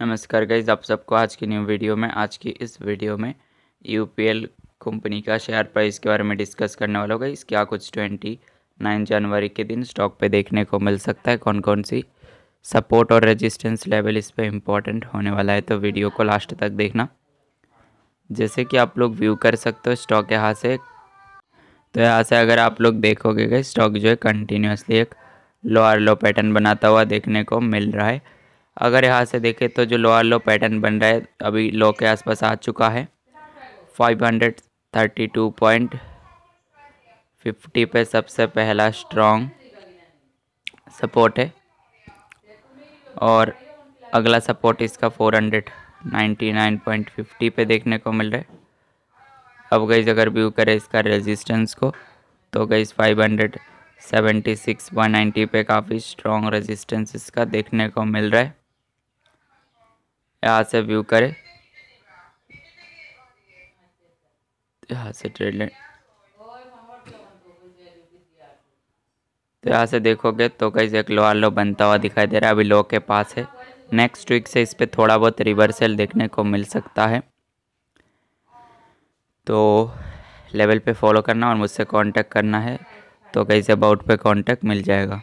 नमस्कार गाइज़ आप सबको आज की न्यू वीडियो में, आज की इस वीडियो में यूपीएल कंपनी का शेयर प्राइस के बारे में डिस्कस करने वाला होगा इसके क्या कुछ ट्वेंटी नाइन जनवरी के दिन स्टॉक पे देखने को मिल सकता है कौन कौन सी सपोर्ट और रेजिस्टेंस लेवल इस पर इम्पोर्टेंट होने वाला है तो वीडियो को लास्ट तक देखना। जैसे कि आप लोग व्यू कर सकते हो स्टॉक यहाँ से। तो यहाँ से अगर आप लोग देखोगे गए स्टॉक जो है कंटिन्यूसली एक लोअर लो पैटर्न बनाता हुआ देखने को मिल रहा है। अगर यहाँ से देखें तो जो लोअर लो पैटर्न बन रहा है, अभी लो के आसपास आ चुका है। 532.50 पे सबसे पहला स्ट्रॉन्ग सपोर्ट है। और अगला सपोर्ट इसका 499.50 पे देखने को मिल रहा है। अब गई अगर व्यू करें इसका रेजिस्टेंस को तो गई five hundred seventy six one ninety पे काफ़ी स्ट्रॉन्ग रेजिस्टेंस इसका देखने को मिल रहा है। यहाँ से व्यू करें। यहाँ से ट्रेड तो यहाँ से देखोगे तो कहीं एक लोअर लो बनता हुआ दिखाई दे रहा है। अभी लो के पास है। नेक्स्ट वीक से इस पर थोड़ा बहुत रिवर्सल देखने को मिल सकता है। तो लेवल पे फॉलो करना और मुझसे कांटेक्ट करना है। तो कहीं से अबाउट पे कांटेक्ट मिल जाएगा।